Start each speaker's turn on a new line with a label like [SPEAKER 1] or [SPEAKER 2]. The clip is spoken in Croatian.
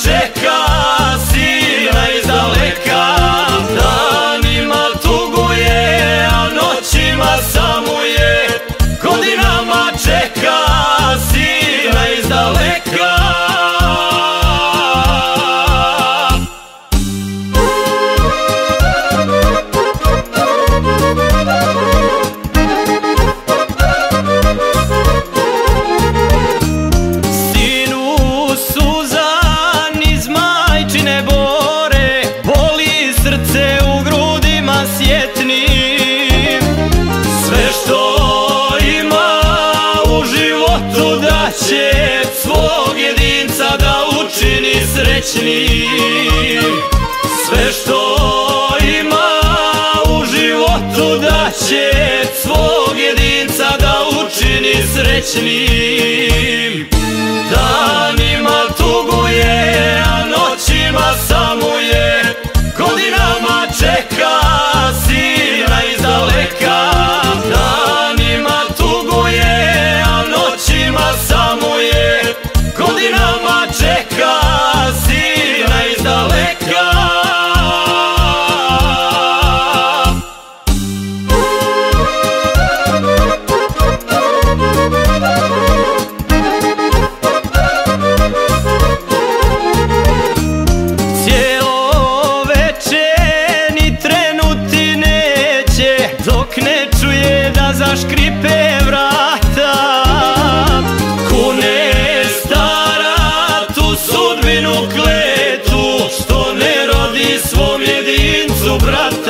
[SPEAKER 1] Shake. vječni Sve što ima u životu da će Svog jedinca da učini srećnim. Da Znači, ne čuje da zaškripe vrata. Kune stara tu sudbinu kletu Što ne rodi svom jedincu brata.